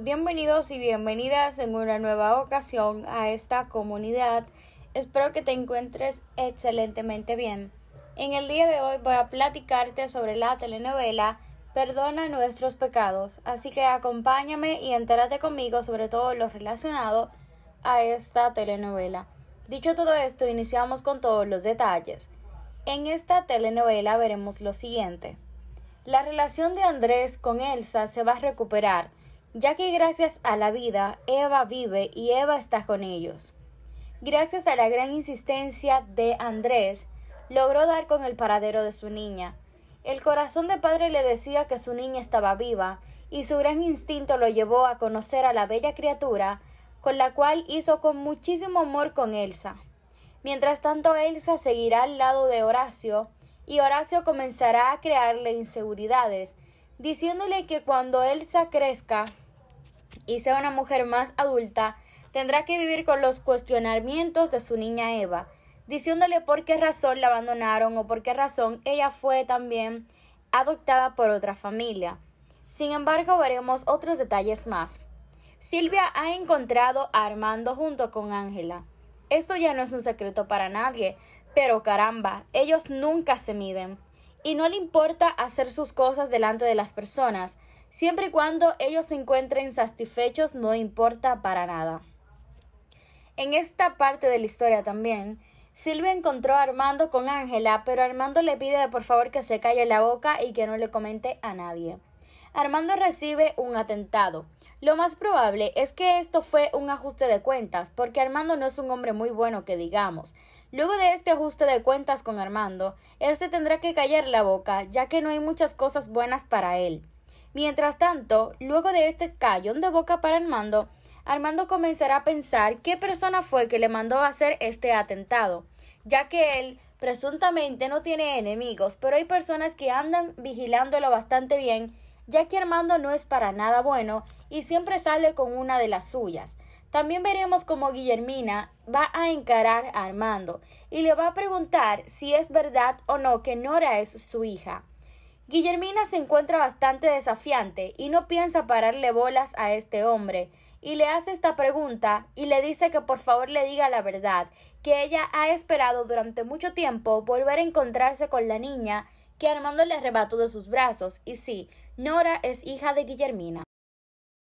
Bienvenidos y bienvenidas en una nueva ocasión a esta comunidad. Espero que te encuentres excelentemente bien. En el día de hoy voy a platicarte sobre la telenovela Perdona nuestros pecados, así que acompáñame y entérate conmigo sobre todo lo relacionado a esta telenovela. Dicho todo esto, iniciamos con todos los detalles. En esta telenovela veremos lo siguiente. La relación de Andrés con Elsa se va a recuperar ya que gracias a la vida Eva vive y Eva está con ellos. Gracias a la gran insistencia de Andrés, logró dar con el paradero de su niña. El corazón de padre le decía que su niña estaba viva, y su gran instinto lo llevó a conocer a la bella criatura, con la cual hizo con muchísimo amor con Elsa. Mientras tanto, Elsa seguirá al lado de Horacio, y Horacio comenzará a crearle inseguridades, diciéndole que cuando Elsa crezca y sea una mujer más adulta, tendrá que vivir con los cuestionamientos de su niña Eva, diciéndole por qué razón la abandonaron o por qué razón ella fue también adoptada por otra familia. Sin embargo, veremos otros detalles más. Silvia ha encontrado a Armando junto con Ángela. Esto ya no es un secreto para nadie, pero caramba, ellos nunca se miden y no le importa hacer sus cosas delante de las personas, siempre y cuando ellos se encuentren satisfechos no importa para nada. En esta parte de la historia también, Silvia encontró a Armando con Ángela, pero Armando le pide por favor que se calle la boca y que no le comente a nadie. Armando recibe un atentado. Lo más probable es que esto fue un ajuste de cuentas, porque Armando no es un hombre muy bueno que digamos. Luego de este ajuste de cuentas con Armando, él se tendrá que callar la boca, ya que no hay muchas cosas buenas para él. Mientras tanto, luego de este callón de boca para Armando, Armando comenzará a pensar qué persona fue que le mandó a hacer este atentado, ya que él presuntamente no tiene enemigos, pero hay personas que andan vigilándolo bastante bien ya que Armando no es para nada bueno y siempre sale con una de las suyas. También veremos cómo Guillermina va a encarar a Armando y le va a preguntar si es verdad o no que Nora es su hija. Guillermina se encuentra bastante desafiante y no piensa pararle bolas a este hombre, y le hace esta pregunta y le dice que por favor le diga la verdad, que ella ha esperado durante mucho tiempo volver a encontrarse con la niña que Armando le arrebató de sus brazos, y sí, Nora es hija de Guillermina.